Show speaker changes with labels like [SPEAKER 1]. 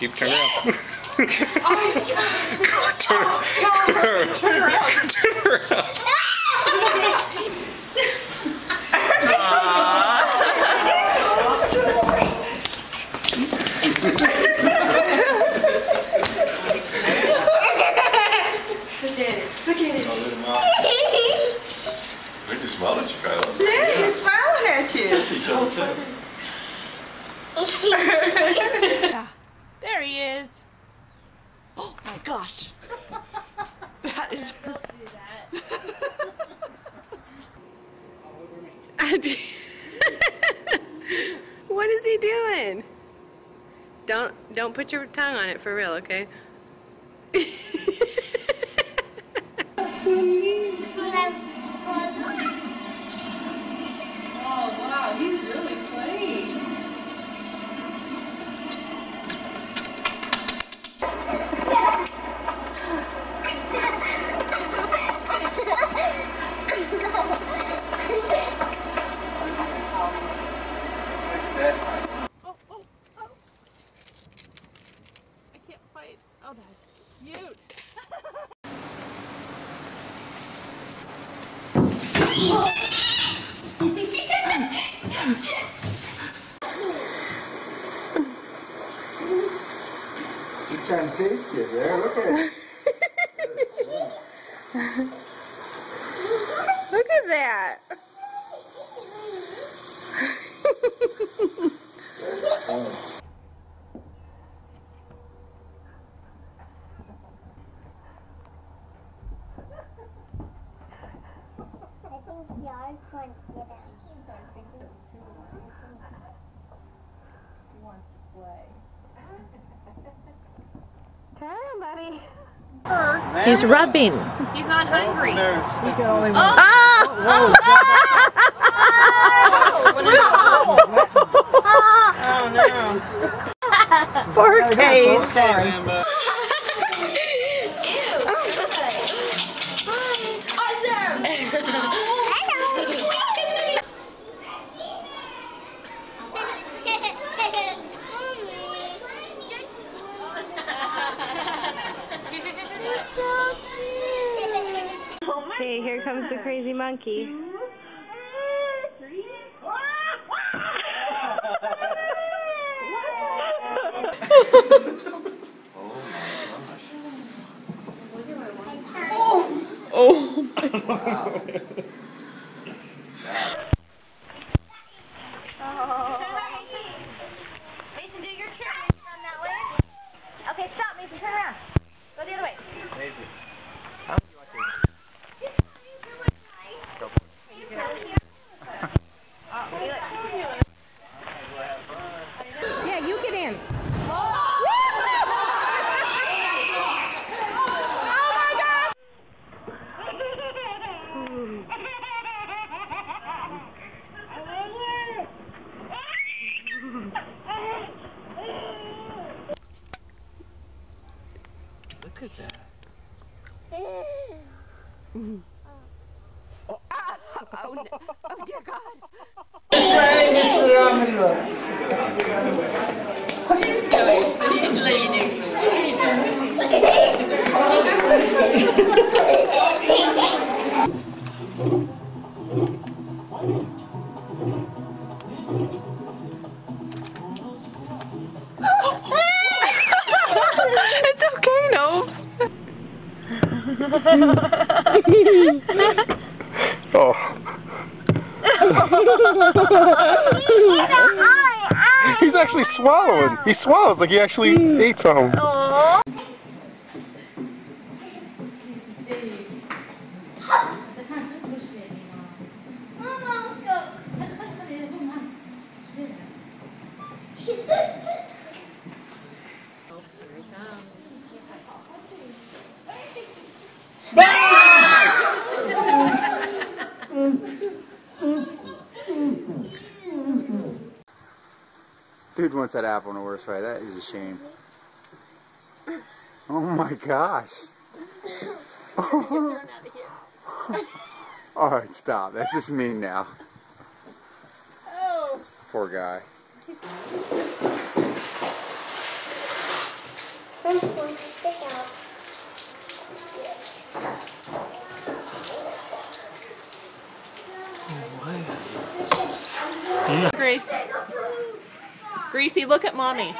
[SPEAKER 1] Keep turning around. Oh, turn, turn,
[SPEAKER 2] Turn
[SPEAKER 1] around. Turn around.
[SPEAKER 3] We just smiled at you, Kyla.
[SPEAKER 2] He's smiling at you.
[SPEAKER 4] Yeah. There he is. Oh my gosh. That is.
[SPEAKER 5] what is he doing? Don't don't put your tongue on it for real, okay?
[SPEAKER 2] Oh, wow, he's really playing.
[SPEAKER 4] I can't fight. Oh, that's cute.
[SPEAKER 1] She's trying to chase you there. Look at it.
[SPEAKER 5] Look at that.
[SPEAKER 6] I think yours going to get him.
[SPEAKER 5] Come on, buddy.
[SPEAKER 4] He's rubbing. He's not hungry. Oh!
[SPEAKER 2] oh. oh.
[SPEAKER 4] oh. oh
[SPEAKER 5] no. 4K. Okay, here comes the crazy monkey.
[SPEAKER 6] Oh. Oh. oh
[SPEAKER 5] my gosh. Oh my
[SPEAKER 1] god. At that.
[SPEAKER 5] Oh dear God.
[SPEAKER 4] it's
[SPEAKER 1] Oh. He's actually swallowing. He swallows like he actually mm. ate some.
[SPEAKER 7] Oh, Wants that apple in a worse way. That is a shame. Oh my gosh. Alright, stop. That's just mean now. Oh. Poor guy.
[SPEAKER 8] Grace. Greasy, look at mommy.